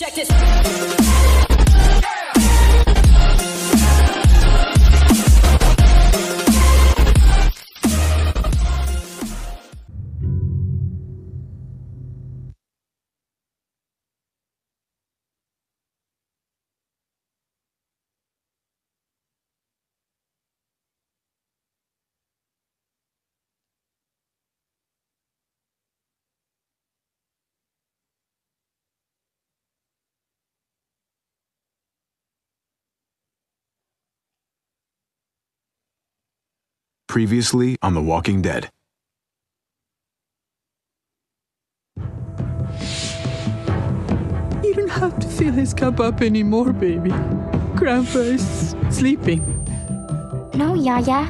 Check this. Previously on The Walking Dead. You don't have to fill his cup up anymore, baby. Grandpa is sleeping. No, Yaya.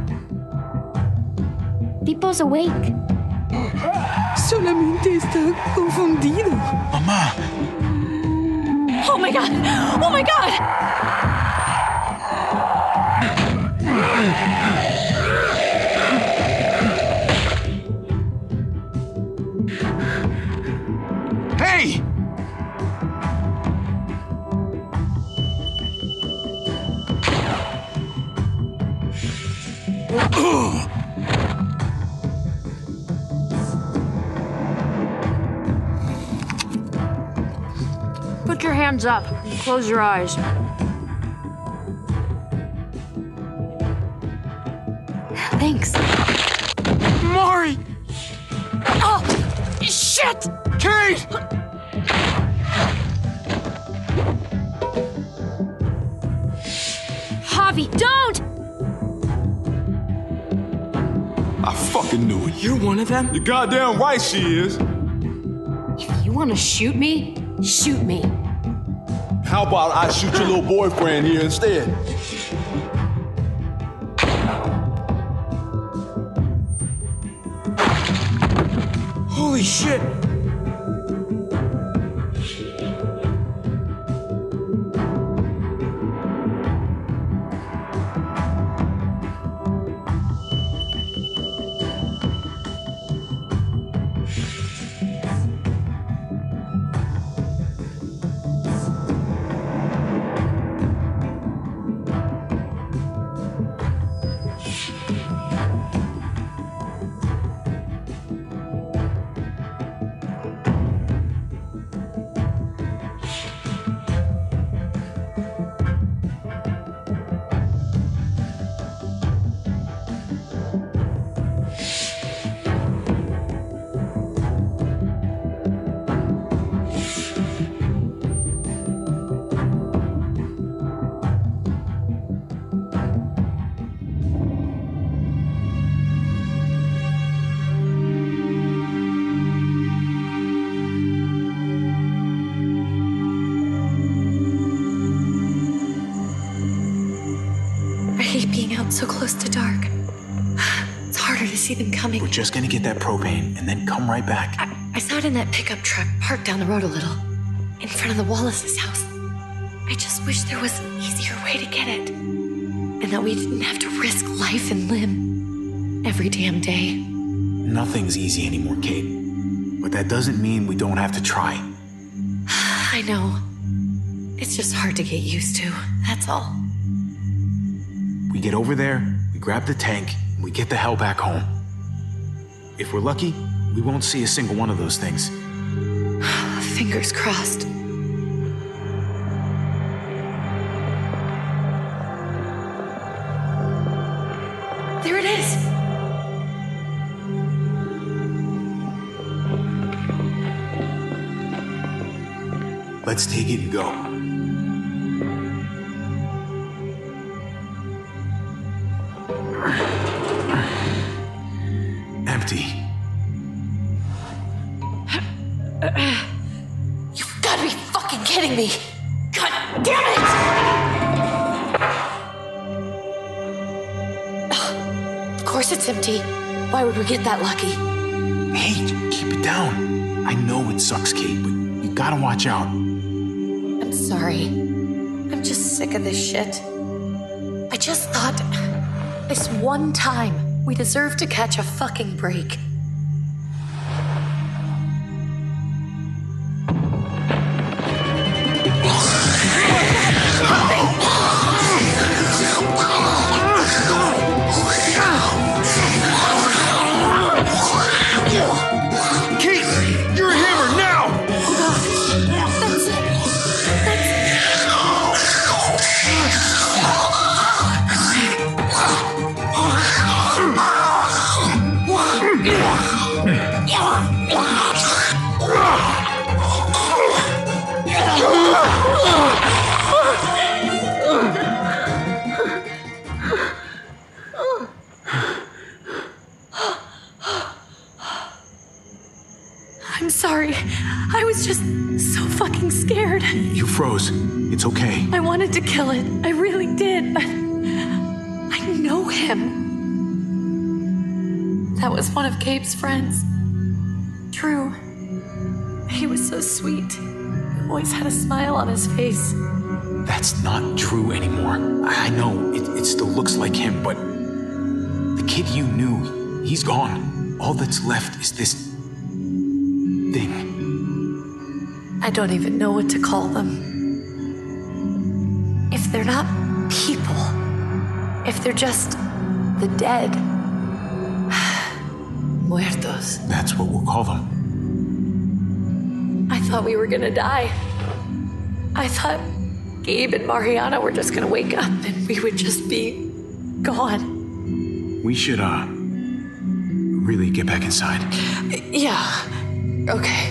Pipo's awake. Solamente está confundido. Mamá, Oh my god! Oh my god! hands up. Close your eyes. Thanks. Mari! Oh, shit! Kate! Javi, don't! I fucking knew it. You're one of them? You're goddamn right she is. If you want to shoot me, shoot me. How about I shoot your little boyfriend here instead? Holy shit! Out so close to dark. It's harder to see them coming. We're just gonna get that propane and then come right back. I, I saw it in that pickup truck parked down the road a little, in front of the Wallace's house. I just wish there was an easier way to get it. And that we didn't have to risk life and limb every damn day. Nothing's easy anymore, Kate. But that doesn't mean we don't have to try. I know. It's just hard to get used to, that's all. We get over there, we grab the tank, and we get the hell back home. If we're lucky, we won't see a single one of those things. Fingers crossed. There it is! Let's take it and go. Kidding me! God damn it! Ugh, Of course it's empty. Why would we get that lucky? Hey, keep it down. I know it sucks, Kate, but you gotta watch out. I'm sorry. I'm just sick of this shit. I just thought this one time we deserve to catch a fucking break. Was just so fucking scared. You froze. It's okay. I wanted to kill it. I really did, but I know him. That was one of Gabe's friends. Drew. He was so sweet. He always had a smile on his face. That's not true anymore. I I know it, it still looks like him, but the kid you knew, he's gone. All that's left is this I don't even know what to call them. If they're not people, if they're just the dead, muertos. That's what we'll call them. I thought we were gonna die. I thought Gabe and Mariana were just gonna wake up and we would just be gone. We should, uh, really get back inside. Yeah. Okay.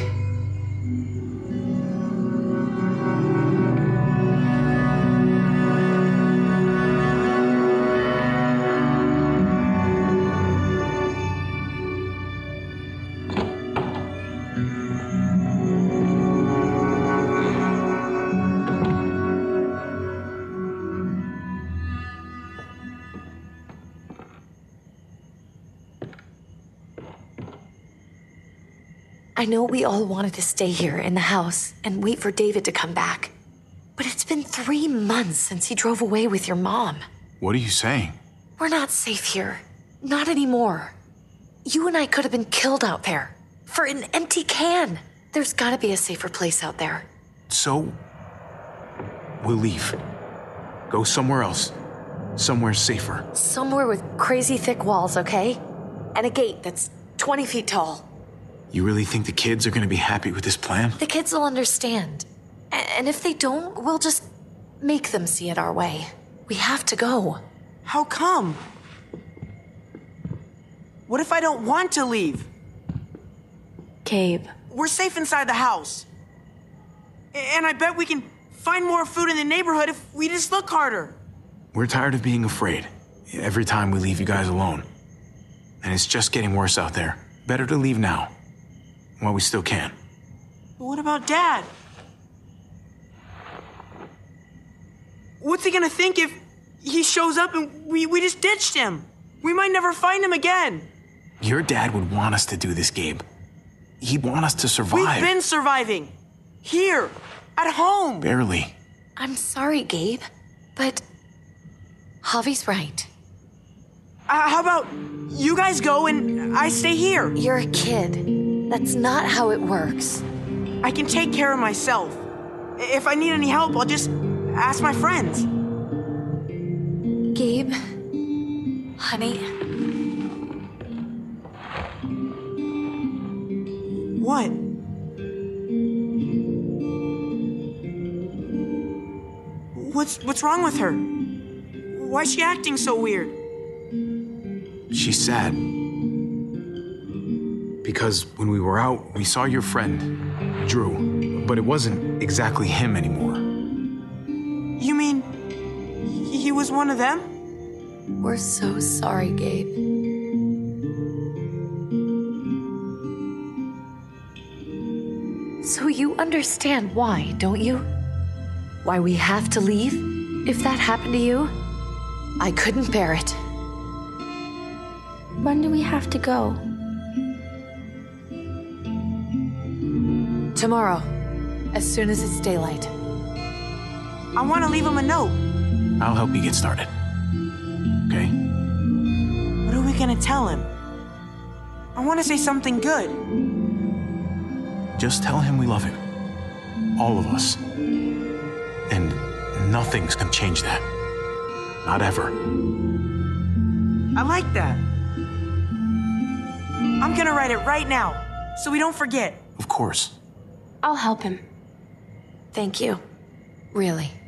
I know we all wanted to stay here in the house and wait for David to come back. But it's been three months since he drove away with your mom. What are you saying? We're not safe here. Not anymore. You and I could have been killed out there. For an empty can. There's gotta be a safer place out there. So, we'll leave. Go somewhere else. Somewhere safer. Somewhere with crazy thick walls, okay? And a gate that's 20 feet tall. You really think the kids are gonna be happy with this plan? The kids will understand. And if they don't, we'll just make them see it our way. We have to go. How come? What if I don't want to leave? Gabe. We're safe inside the house. And I bet we can find more food in the neighborhood if we just look harder. We're tired of being afraid. Every time we leave you guys alone. And it's just getting worse out there. Better to leave now. While we still can. But what about Dad? What's he gonna think if he shows up and we, we just ditched him? We might never find him again. Your dad would want us to do this, Gabe. He'd want us to survive. We've been surviving. Here, at home. Barely. I'm sorry, Gabe, but Javi's right. Uh, how about you guys go and I stay here? You're a kid. That's not how it works. I can take care of myself. If I need any help, I'll just ask my friends. Gabe, honey, What? What's what's wrong with her? Why's she acting so weird? She's sad. Because when we were out, we saw your friend, Drew. But it wasn't exactly him anymore. You mean he he was one of them? we're so sorry, Gabe. So you understand why, don't you? Why we have to leave? If that happened to you, I couldn't bear it. When do we have to go? Tomorrow, as soon as it's daylight. I want to leave him a note. I'll help you get started. Okay? What are we gonna tell him? I want to say something good. Just tell him we love him. All of us. And nothing's gonna change that. Not ever. I like that. I'm gonna write it right now, so we don't forget. Of course. I'll help him. Thank you. Really.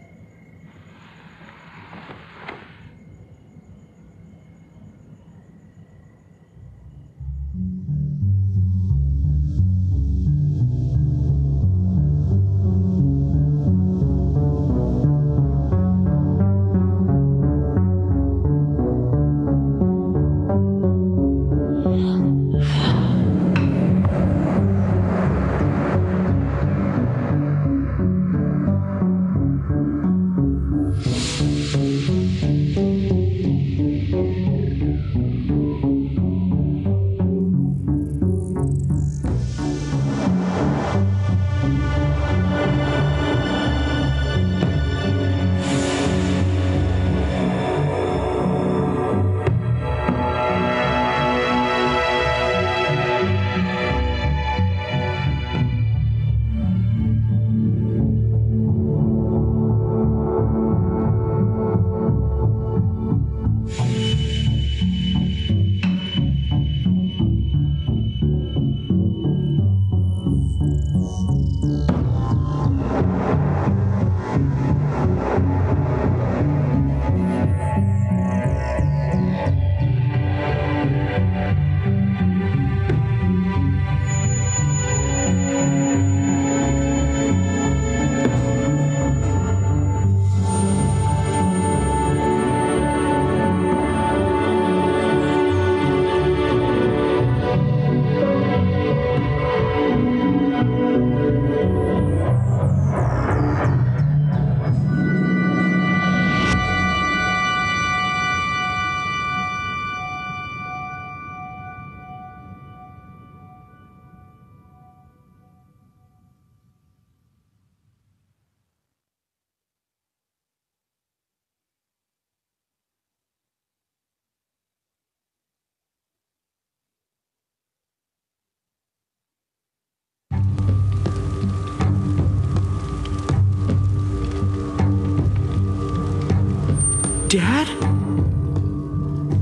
Dad?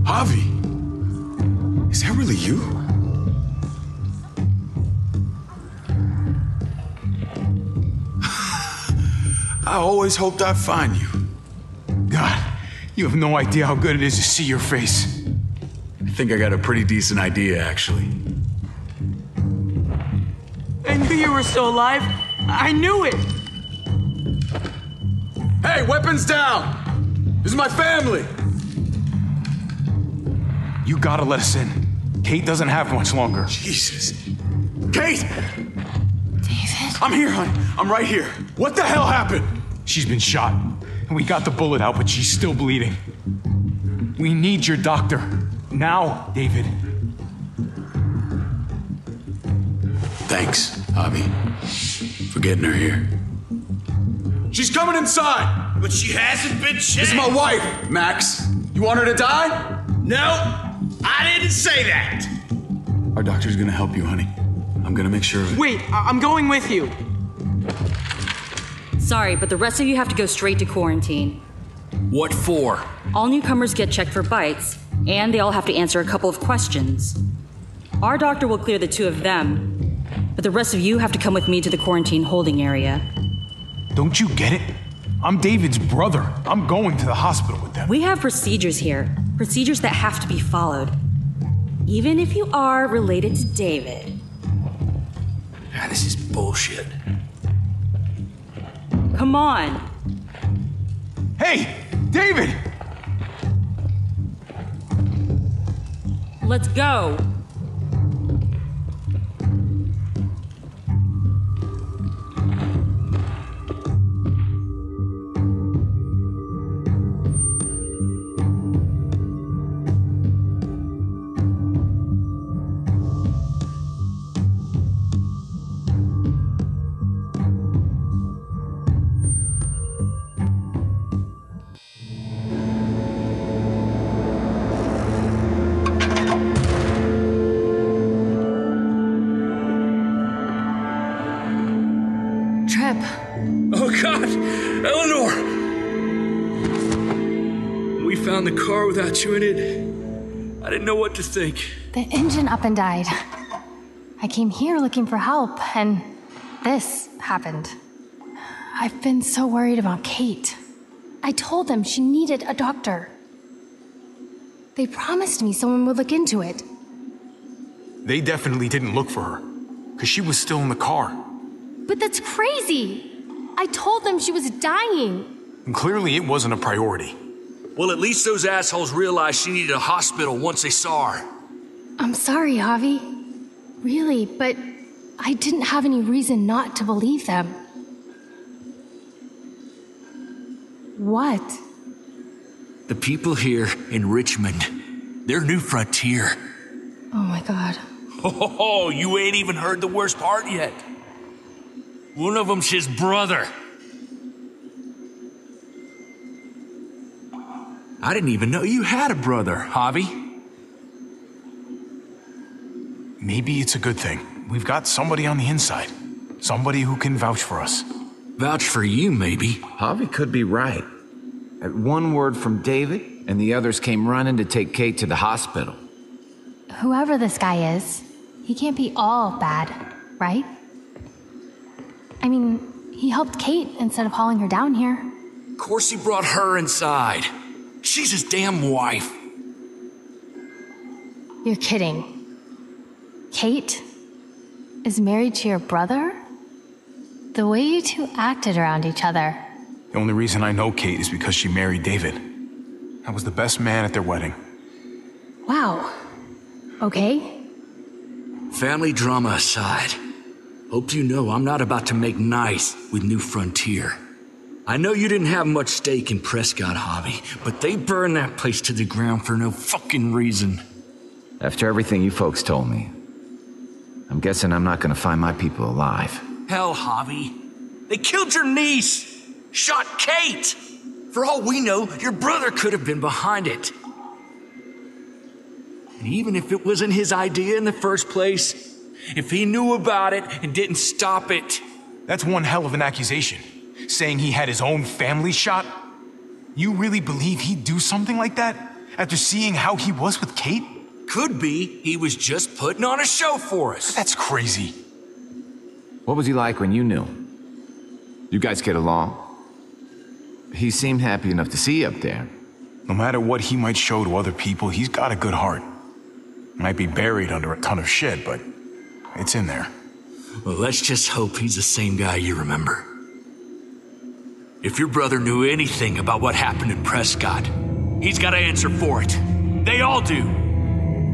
Javi, is that really you? I always hoped I'd find you. God, you have no idea how good it is to see your face. I think I got a pretty decent idea, actually. I knew you were still alive. I knew it. Hey, weapons down! This is my family! You gotta let us in. Kate doesn't have much longer. Jesus. Kate! David? I'm here, honey. I'm right here. What the hell happened? She's been shot. And we got the bullet out, but she's still bleeding. We need your doctor. Now, David. Thanks, Javi, for getting her here. She's coming inside! But she hasn't been checked. This is my wife, Max. You want her to die? No, I didn't say that. Our doctor's gonna help you, honey. I'm gonna make sure of it. Wait, I- I'm going with you. Sorry, but the rest of you have to go straight to quarantine. What for? All newcomers get checked for bites, and they all have to answer a couple of questions. Our doctor will clear the two of them, but the rest of you have to come with me to the quarantine holding area. Don't you get it? I'm David's brother. I'm going to the hospital with them. We have procedures here, procedures that have to be followed. Even if you are related to David. Ah, this is bullshit. Come on. Hey, David! Let's go. Without you in it. I didn't know what to think. The engine up and died. I came here looking for help, and this happened. I've been so worried about Kate. I told them she needed a doctor. They promised me someone would look into it. They definitely didn't look for her, because she was still in the car. But that's crazy! I told them she was dying. And clearly it wasn't a priority. Well, at least those assholes realized she needed a hospital once they saw her. I'm sorry, Javi. Really, but I didn't have any reason not to believe them. What? The people here in Richmond, they're New Frontier. Oh my god. Oh, you ain't even heard the worst part yet. One of them's his brother. I didn't even know you had a brother, Javi. Maybe it's a good thing. We've got somebody on the inside. Somebody who can vouch for us. Vouch for you, maybe. Javi could be right. At one word from David, and the others came running to take Kate to the hospital. Whoever this guy is, he can't be all bad, right? I mean, he helped Kate instead of hauling her down here. Of course he brought her inside. She's his damn wife. You're kidding. Kate is married to your brother? The way you two acted around each other. The only reason I know Kate is because she married David. I was the best man at their wedding. Wow. Okay. Family drama aside, hope you know I'm not about to make nice with New Frontier. I know you didn't have much stake in Prescott Hobby, but they burned that place to the ground for no fucking reason. After everything you folks told me, I'm guessing I'm not gonna find my people alive. Hell, Hobby. They killed your niece, shot Kate. For all we know, your brother could have been behind it. And even if it wasn't his idea in the first place, if he knew about it and didn't stop it, That's one hell of an accusation. Saying he had his own family shot? You really believe he'd do something like that after seeing how he was with Kate? Could be he was just putting on a show for us. That's crazy. What was he like when you knew? You guys get along? He seemed happy enough to see you up there. No matter what he might show to other people, he's got a good heart. Might be buried under a ton of shit, but it's in there. Well, let's just hope he's the same guy you remember. If your brother knew anything about what happened in Prescott, he's got to answer for it. They all do.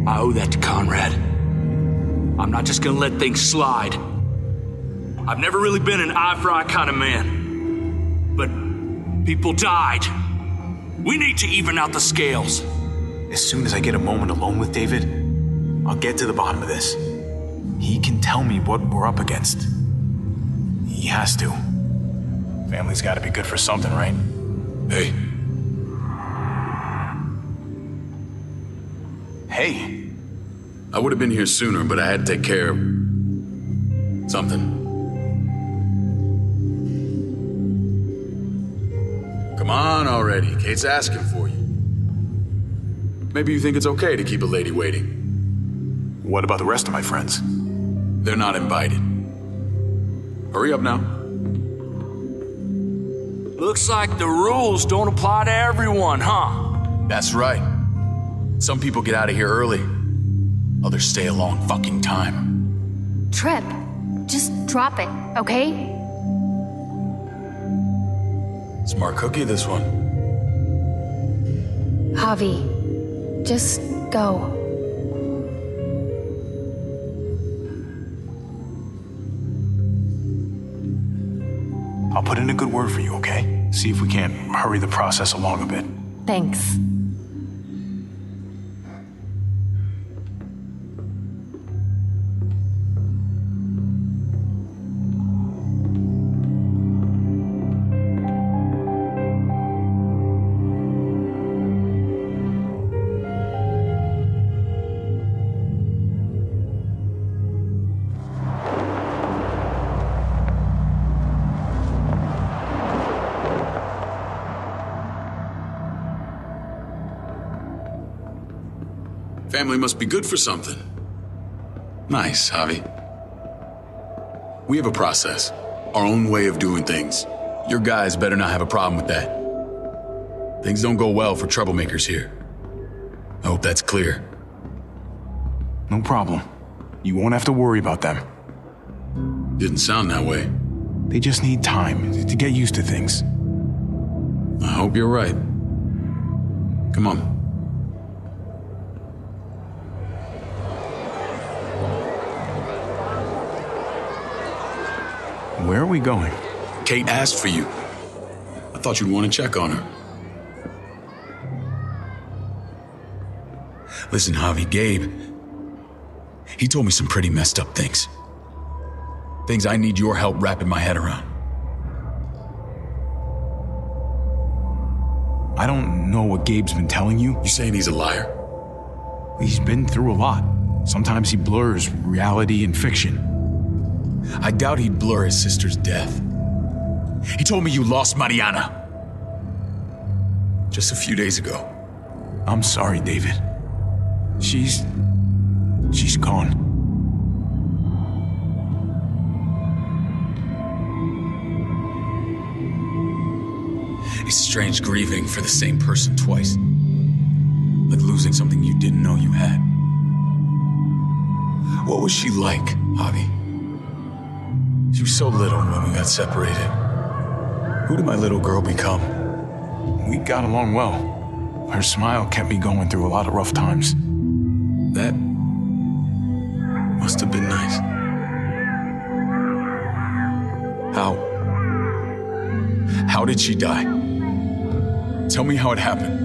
I owe that to Conrad. I'm not just gonna let things slide. I've never really been an eye for eye kind of man. But people died. We need to even out the scales. As soon as I get a moment alone with David, I'll get to the bottom of this. He can tell me what we're up against. He has to. Family's gotta be good for something, right? Hey, Hey, I would have been here sooner, but I had to take care of something. Come on already. Kate's asking for you. Maybe you think it's okay to keep a lady waiting. what about the rest of my friends? They're not invited. Hurry up now. Looks like the rules don't apply to everyone, huh? That's right. Some people get out of here early. Others stay a long fucking time. Tripp, just drop it, okay? Smart cookie, this one. Javi, just go. I'll put in a good word for you, okay? See if we can't hurry the process along a bit. Thanks. Family must be good for something. Nice, Javi. We have a process, our own way of doing things. Your guys better not have a problem with that. Things don't go well for troublemakers here. I hope that's clear. No problem. You won't have to worry about them. Didn't sound that way. They just need time to get used to things. I hope you're right. Come on. Where are we going? Kate asked for you. I thought you'd want to check on her. Listen, Javi, Gabe. He told me some pretty messed up things. Things I need your help wrapping my head around. I don't know what Gabe's been telling you. You saying he's a liar? He's been through a lot. Sometimes he blurs reality and fiction. I doubt he'd blur his sister's death. He told me you lost Mariana. Just a few days ago. I'm sorry, David. She's. she's gone. It's strange grieving for the same person twice. Like losing something you didn't know you had. What was she like, Javi? Was so little when we got separated. Who did my little girl become? We got along well. Her smile kept me going through a lot of rough times. That must have been nice. How? How did she die? Tell me how it happened.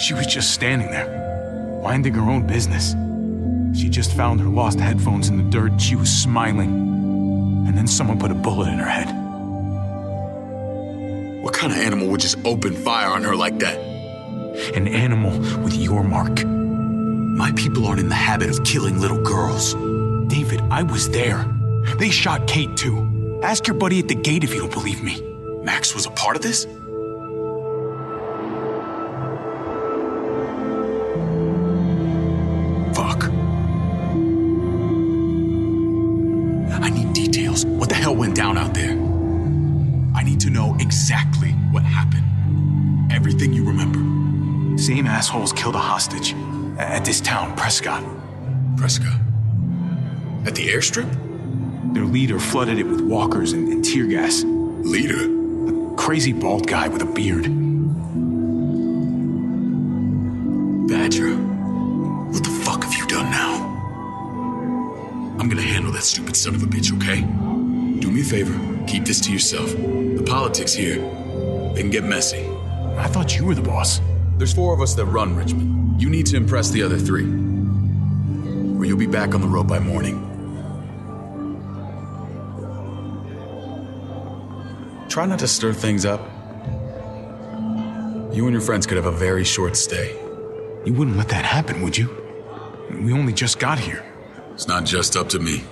She was just standing there, minding her own business. She just found her lost headphones in the dirt she was smiling. And then someone put a bullet in her head. What kind of animal would just open fire on her like that? An animal with your mark. My people aren't in the habit of killing little girls. David, I was there. They shot Kate too. Ask your buddy at the gate if you don't believe me. Max was a part of this? Same assholes killed a hostage at this town, Prescott. Prescott? At the airstrip? Their leader flooded it with walkers and, and tear gas. Leader? A crazy bald guy with a beard. Badger, what the fuck have you done now? I'm gonna handle that stupid son of a bitch, okay? Do me a favor, keep this to yourself. The politics here, they can get messy. I thought you were the boss. There's four of us that run Richmond. You need to impress the other three. Or you'll be back on the road by morning. Try not to stir things up. You and your friends could have a very short stay. You wouldn't let that happen, would you? We only just got here. It's not just up to me.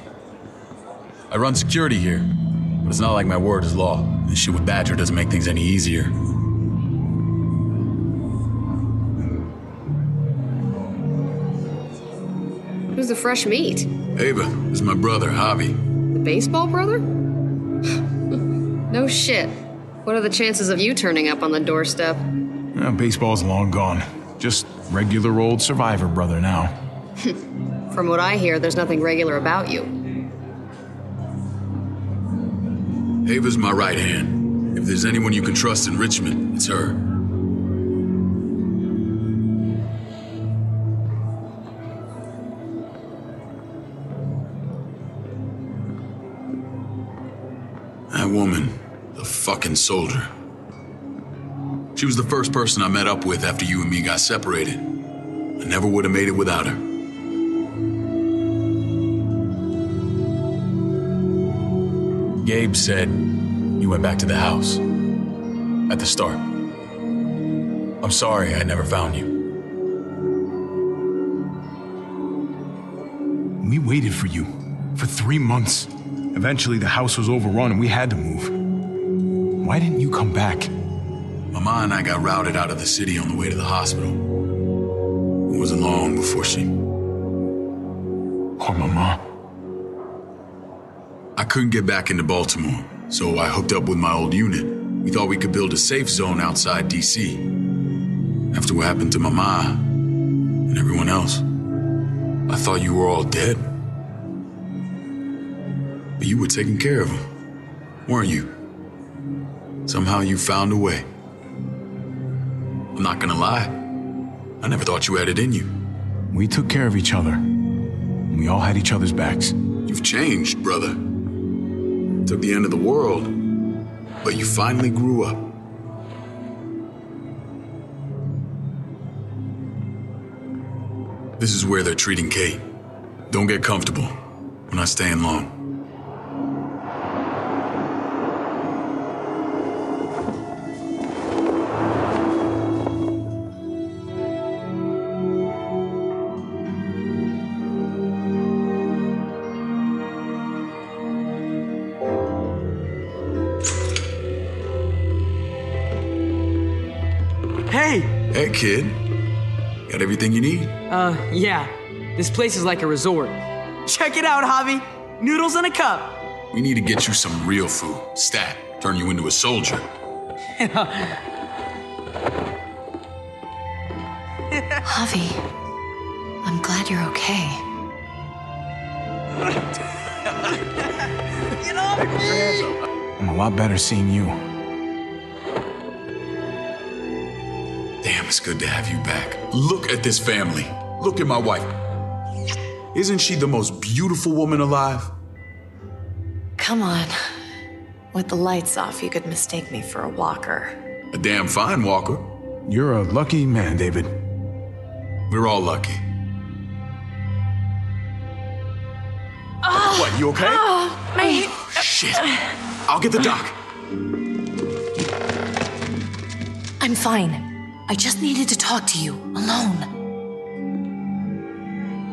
I run security here, but it's not like my word is law. This shit with Badger doesn't make things any easier. The fresh meat? Ava, is my brother, Javi. The baseball brother? no shit. What are the chances of you turning up on the doorstep? Uh, baseball's long gone. Just regular old survivor brother now. From what I hear, there's nothing regular about you. Ava's my right hand. If there's anyone you can trust in Richmond, it's her. Fucking soldier. She was the first person I met up with after you and me got separated. I never would have made it without her. Gabe said you went back to the house. At the start. I'm sorry I never found you. We waited for you for three months. Eventually, the house was overrun and we had to move. Why didn't you come back? Mama and I got routed out of the city on the way to the hospital. It wasn't long before she. Poor Mama. I couldn't get back into Baltimore, so I hooked up with my old unit. We thought we could build a safe zone outside DC. After what happened to Mama and everyone else, I thought you were all dead. But you were taking care of them, weren't you? Somehow you found a way. I'm not gonna lie. I never thought you had it in you. We took care of each other. We all had each other's backs. You've changed, brother. Took the end of the world, but you finally grew up. This is where they're treating Kate. Don't get comfortable. We're not staying long. Kid. Got everything you need? Uh, yeah. This place is like a resort. Check it out, Javi. Noodles in a cup. We need to get you some real food. Stat. Turn you into a soldier. Javi, I'm glad you're okay. I'm a lot better seeing you. It's good to have you back. Look at this family. Look at my wife. Isn't she the most beautiful woman alive? Come on. With the lights off, you could mistake me for a walker. A damn fine walker. You're a lucky man, David. We're all lucky. Oh, what, you okay? Ah, oh, my. Shit. I'll get the doc. I'm fine. I just needed to talk to you, alone.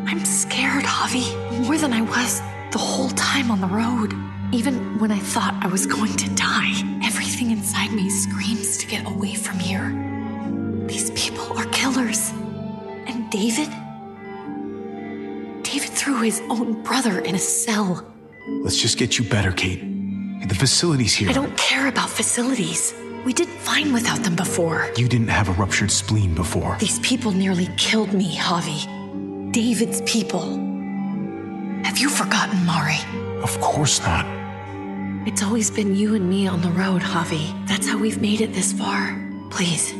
I'm scared, Javi, more than I was the whole time on the road. Even when I thought I was going to die, everything inside me screams to get away from here. These people are killers. And David? David threw his own brother in a cell. Let's just get you better, Kate. The facility's here. I don't care about facilities. We did fine without them before. You didn't have a ruptured spleen before. These people nearly killed me, Javi. David's people. Have you forgotten, Mari? Of course not. It's always been you and me on the road, Javi. That's how we've made it this far. Please,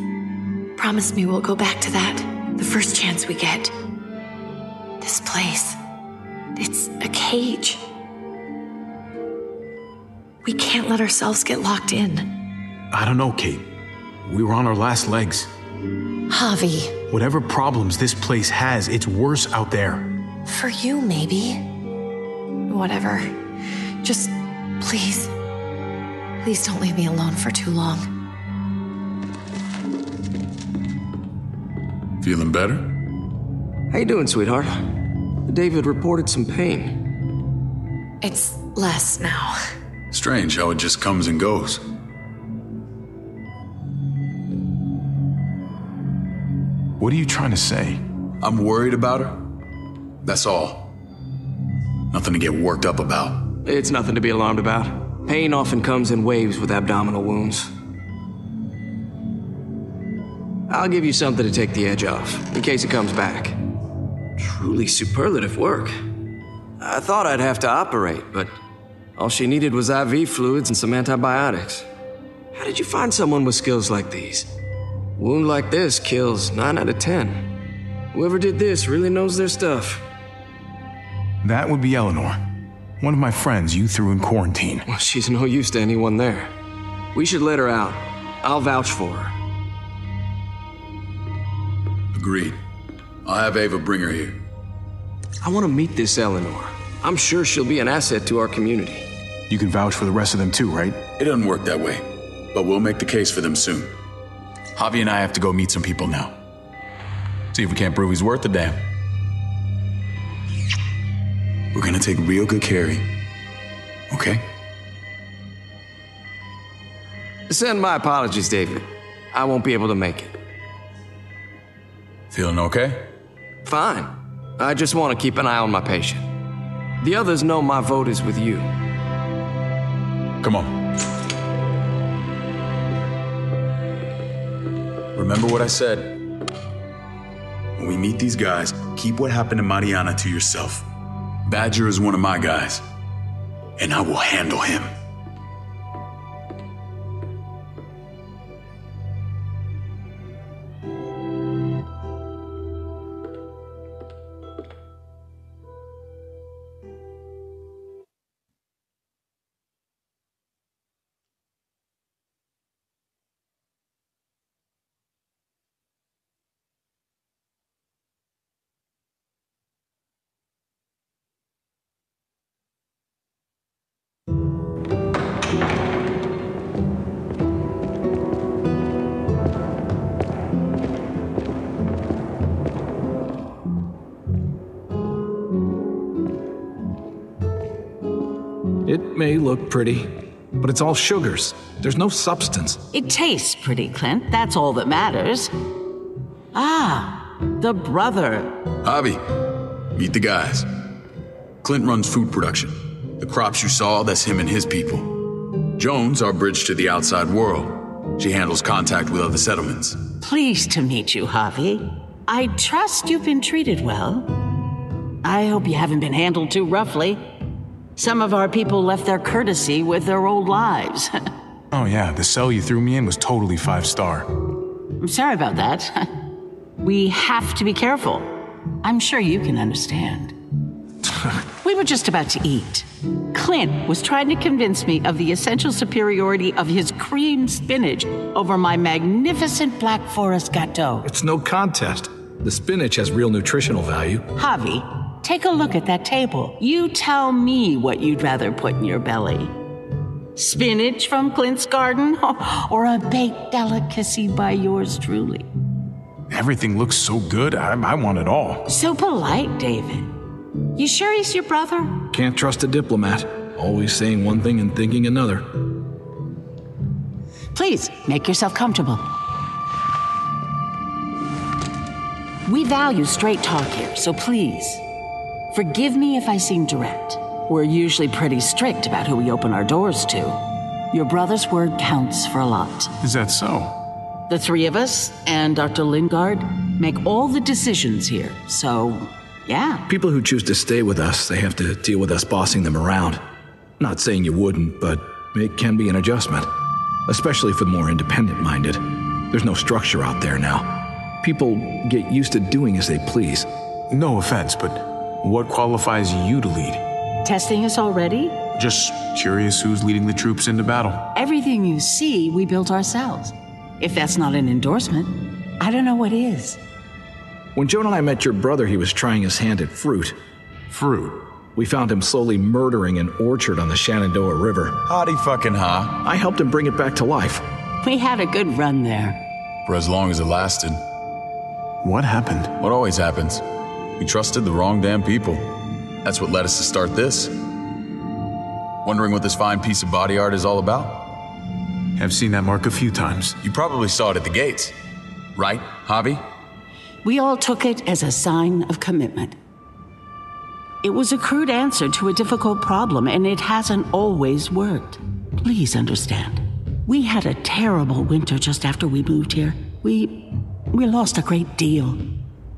promise me we'll go back to that the first chance we get. This place, it's a cage. We can't let ourselves get locked in. I don't know, Kate. We were on our last legs. Javi, Whatever problems this place has, it's worse out there. for you, maybe. Whatever. Just please. Please don't leave me alone for too long. Feeling better? How you doing, sweetheart? David reported some pain. It's less now. Strange how it just comes and goes. What are you trying to say? I'm worried about her. That's all. Nothing to get worked up about. It's nothing to be alarmed about. Pain often comes in waves with abdominal wounds. I'll give you something to take the edge off, in case it comes back. Truly superlative work. I thought I'd have to operate, but all she needed was IV fluids and some antibiotics. How did you find someone with skills like these? Wound like this kills 9 out of 10. Whoever did this really knows their stuff. That would be Eleanor. One of my friends you threw in quarantine. Well, she's no use to anyone there. We should let her out. I'll vouch for her. Agreed. I'll have Ava bring her here. I want to meet this Eleanor. I'm sure she'll be an asset to our community. You can vouch for the rest of them too, right? It doesn't work that way, but we'll make the case for them soon. Javi and I have to go meet some people now. See if we can't prove he's worth the damn. We're gonna take real good care of you. Okay? Send my apologies, David. I won't be able to make it. Feeling okay? Fine. I just want to keep an eye on my patient. The others know my vote is with you. Come on. Remember what I said. When we meet these guys, keep what happened to Mariana to yourself. Badger is one of my guys, and I will handle him. May look pretty, but it's all sugars. There's no substance. It tastes pretty, Clint. That's all that matters. Ah, the brother. Javi, meet the guys. Clint runs food production. The crops you saw, that's him and his people. Jones, our bridge to the outside world. She handles contact with other settlements. Pleased to meet you, Javi. I trust you've been treated well. I hope you haven't been handled too roughly. Some of our people left their courtesy with their old lives. Oh, yeah, the cell you threw me in was totally five star. I'm sorry about that. we have to be careful. I'm sure you can understand. we were just about to eat. Clint was trying to convince me of the essential superiority of his cream spinach over my magnificent Black Forest gâteau. It's no contest. The spinach has real nutritional value. Javi, take a look at that table. You tell me what you'd rather put in your belly. Spinach from Clint's garden or a baked delicacy by yours truly? Everything looks so good, I, I want it all. So polite, David. You sure he's your brother? Can't trust a diplomat. Always saying one thing and thinking another. Please, make yourself comfortable. We value straight talk here, so please, forgive me if I seem direct. We're usually pretty strict about who we open our doors to. Your brother's word counts for a lot. Is that so? The three of us and Dr. Lingard make all the decisions here, so yeah. People who choose to stay with us, they have to deal with us bossing them around. Not saying you wouldn't, but it can be an adjustment. Especially for the more independent minded. There's no structure out there now. People get used to doing as they please. No offense, but what qualifies you to lead? Testing us already? Just curious who's leading the troops into battle. Everything you see, we built ourselves. If that's not an endorsement, I don't know what is. When Joan and I met your brother, he was trying his hand at fruit. Fruit? We found him slowly murdering an orchard on the Shenandoah River. Howdy fucking ha. I helped him bring it back to life. We had a good run there. For as long as it lasted. What happened? What always happens. We trusted the wrong damn people. That's what led us to start this. Wondering what this fine piece of body art is all about? I've seen that mark a few times. You probably saw it at the gates. Right, Javi? We all took it as a sign of commitment. It was a crude answer to a difficult problem, and it hasn't always worked. Please understand. We had a terrible winter just after we moved here. We. we lost a great deal.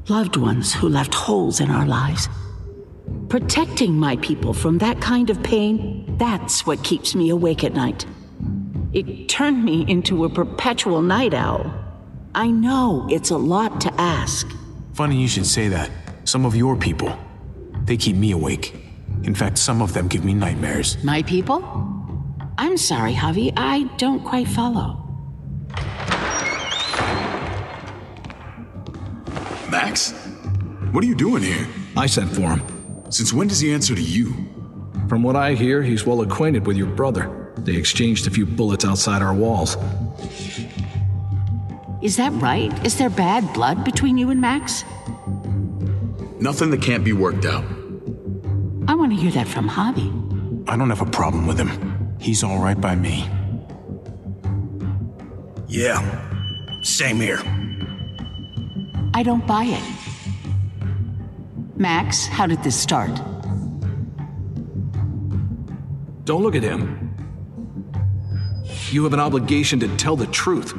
Loved ones who left holes in our lives. Protecting my people from that kind of pain, that's what keeps me awake at night. It turned me into a perpetual night owl. I know it's a lot to ask. Funny you should say that. Some of your people, they keep me awake. In fact, some of them give me nightmares. My people? I'm sorry, Javi, I don't quite follow. Max? What are you doing here? I sent for him. Since when does he answer to you? From what I hear, he's well acquainted with your brother. They exchanged a few bullets outside our walls. Is that right? Is there bad blood between you and Max? Nothing that can't be worked out. I want to hear that from Javi. I don't have a problem with him. He's all right by me. Yeah, same here. I don't buy it. Max, how did this start? Don't look at him. You have an obligation to tell the truth.